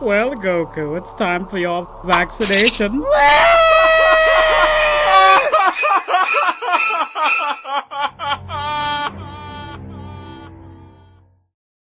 well, Goku, it's time for your vaccination.